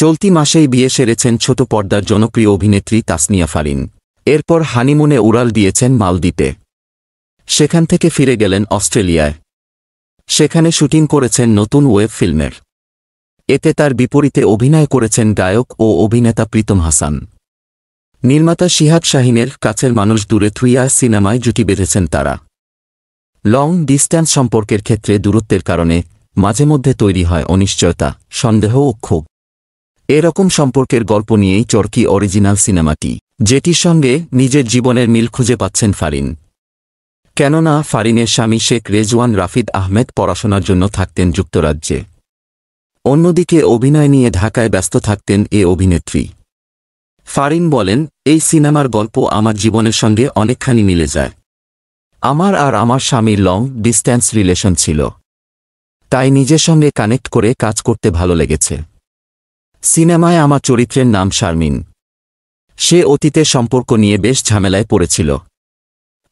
চলতি মাসেই বিয়ে সেরেছেন ছোট পর্দার জনপ্রিয় অভিনেত্রী তাসনিয়া ফারিন। এরপর হানিমুনে উড়াল দিয়েছেন মালদ্বীপে। সেখান থেকে ফিরে গেলেন অস্ট্রেলিয়ায়। সেখানে শুটিং করেছেন নতুন ওয়েব ফিল্মের। এতে তার বিপরীতে অভিনয় করেছেন গায়ক ও অভিনেতা প্রীতম হাসান। নির্মাতা শিহাব শাহিনের কাছের মানুষ দূরে থুইয়া সিনেমায় জুটি বেঁধেছেন তারা। লং ডিস্ট্যান্স সম্পর্কের ক্ষেত্রে দূরত্বের কারণে মাঝে মধ্যে তৈরি হয় অনিশ্চয়তা, সন্দেহ ও ক্ষোভ। এরকম সম্পর্কের গল্প নিয়েই চরকি অরিজিনাল সিনেমাটি, যেটির সঙ্গে নিজের জীবনের মিল খুঁজে পাচ্ছেন ফারিন। কেননা ফারিনের স্বামী শেখ রেজওয়ান রাফিদ আহমেদ পড়াশোনার জন্য থাকতেন যুক্তরাজ্যে। অন্যদিকে অভিনয় নিয়ে ঢাকায় ব্যস্ত থাকতেন এ অভিনেত্রী। ফারিন বলেন, এই সিনেমার গল্প আমার জীবনের সঙ্গে অনেকখানি মিলে যায়। আমার আর আমার স্বামীর লং ডিস্ট্যান্স রিলেশন ছিল। তাই নিজের সঙ্গে কানেক্ট করে কাজ করতে ভালো লেগেছে। সিনেমায় আমার চরিত্রের নাম শারমিন। সে অতীতের সম্পর্ক নিয়ে বেশ ঝামেলায় পড়েছিল।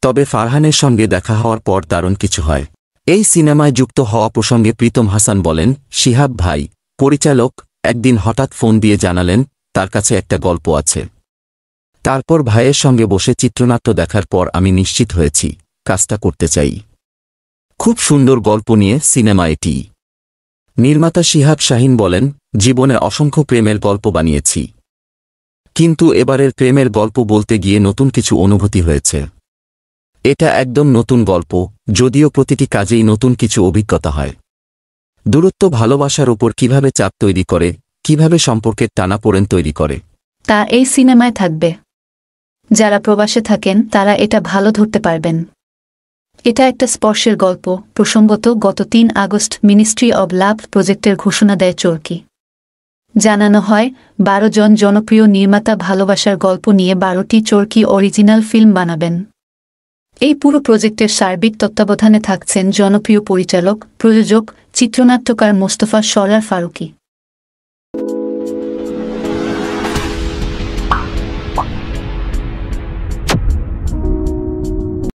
তবে ফারহানের সঙ্গে দেখা হওয়ার পর দারুণ কিছু হয়। এই সিনেমায় যুক্ত হওয়া প্রসঙ্গে প্রীতম হাসান বলেন, শিহাব ভাই, পরিচালক, একদিন হঠাৎ ফোন দিয়ে জানালেন, তার কাছে একটা গল্প আছে। তারপর ভাইয়ের সঙ্গে বসে চিত্রনাট্য দেখার পর আমি নিশ্চিত হয়েছি, কাজটা করতে চাই। খুব সুন্দর গল্প নিয়ে সিনেমা এটি। নির্মাতা শিহাব শাহিন বলেন জীবনে অসংখ্য প্রেমের গল্প বানিয়েছি। কিন্তু এবারের প্রেমের গল্প বলতে গিয়ে নতুন কিছু অনুভূতি হয়েছে। এটা একদম নতুন গল্প, যদিও প্রতিটি কাজেই নতুন কিছু অভিজ্ঞতা হয়। দূরত্ব ভালোবাসার উপর কীভাবে চাপ তৈরি করে, কীভাবে সম্পর্কের টানাপোড়েন তৈরি করে। তা এই সিনেমায় থাকবে। যারা প্রবাসে থাকেন, তারা এটা ভালো ধরতে পারবেন। এটা একটা স্পর্শের গল্প, প্রসঙ্গত গত তিন আগস্ট মিনিস্ট্রি অব লাভ প্রজেক্টের ঘোষণা দেয় চরকি। জানানো হয়, বারো জন জনপ্রিয় নির্মাতা ভালোবাসার গল্প নিয়ে বারোটি চরকি অরিজিনাল ফিল্ম বানাবেন। এই পুরো প্রজেক্টের সার্বিক তত্ত্বাবধানে থাকছেন জনপ্রিয় পরিচালক, প্রযোজক, চিত্রনাট্যকার মোস্তফা সরার ফারুকী।